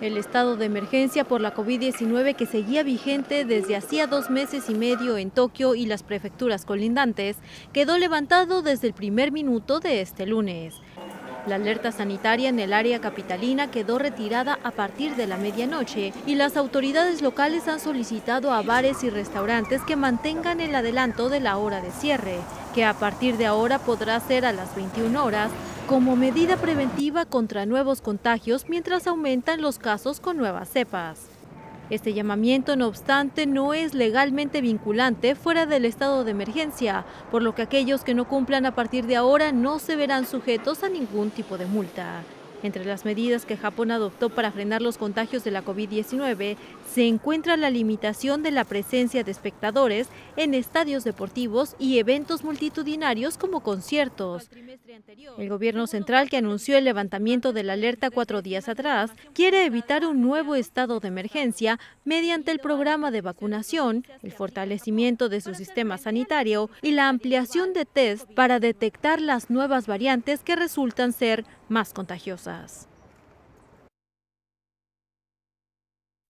El estado de emergencia por la COVID-19 que seguía vigente desde hacía dos meses y medio en Tokio y las prefecturas colindantes quedó levantado desde el primer minuto de este lunes. La alerta sanitaria en el área capitalina quedó retirada a partir de la medianoche y las autoridades locales han solicitado a bares y restaurantes que mantengan el adelanto de la hora de cierre, que a partir de ahora podrá ser a las 21 horas, como medida preventiva contra nuevos contagios mientras aumentan los casos con nuevas cepas. Este llamamiento, no obstante, no es legalmente vinculante fuera del estado de emergencia, por lo que aquellos que no cumplan a partir de ahora no se verán sujetos a ningún tipo de multa. Entre las medidas que Japón adoptó para frenar los contagios de la COVID-19 se encuentra la limitación de la presencia de espectadores en estadios deportivos y eventos multitudinarios como conciertos. El gobierno central, que anunció el levantamiento de la alerta cuatro días atrás, quiere evitar un nuevo estado de emergencia mediante el programa de vacunación, el fortalecimiento de su sistema sanitario y la ampliación de test para detectar las nuevas variantes que resultan ser más contagiosas.